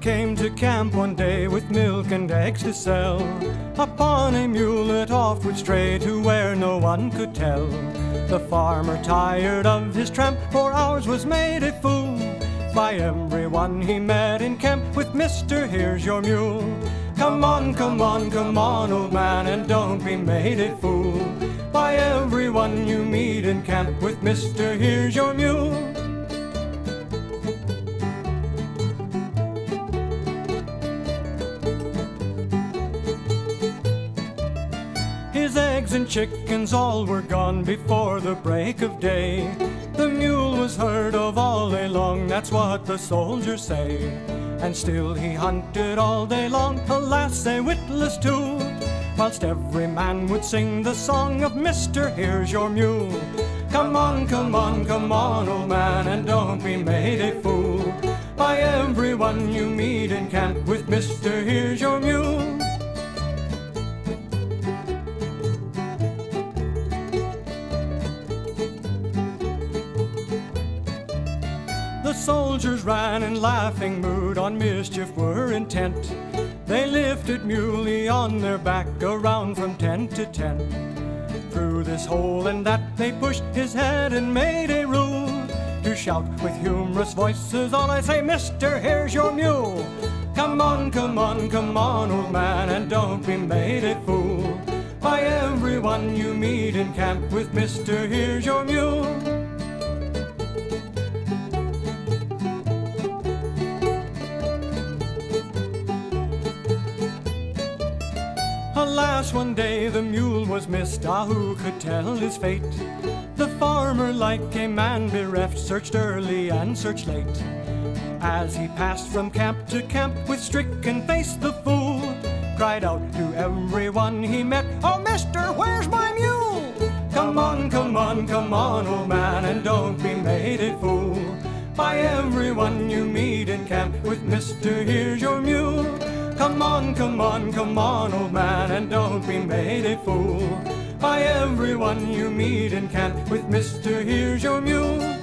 came to camp one day with milk and eggs to sell. Upon a mule it oft would stray to where no one could tell. The farmer, tired of his tramp, for hours was made a fool by everyone he met in camp with Mister, here's your mule. Come on, come on, come on, old man, and don't be made a fool by everyone you meet in camp with Mister, here's your His eggs and chickens all were gone before the break of day. The mule was heard of all day long, that's what the soldiers say. And still he hunted all day long, alas, a witless tool. Whilst every man would sing the song of Mister, here's your mule. Come on, come on, come on, old man, and don't be made a fool by everyone you meet in camp with Mister, here's your mule. Soldiers ran in laughing mood, on mischief were intent. They lifted Muley on their back, around from tent to tent. Through this hole and that they pushed his head and made a rule to shout with humorous voices. All I say, Mister, here's your mule. Come on, come on, come on, old man, and don't be made a fool by everyone you meet in camp with Mister, here's your mule. Alas, one day the mule was missed, ah, who could tell his fate? The farmer, like a man bereft, searched early and searched late. As he passed from camp to camp with stricken face, the fool cried out to everyone he met, Oh, mister, where's my mule? Come on, come on, come on, old man, and don't be made a fool by everyone you meet in camp with Mister, here's your mule. Come on, come on, come on, old man, and don't be made a fool by everyone you meet in camp with Mister, here's your mule.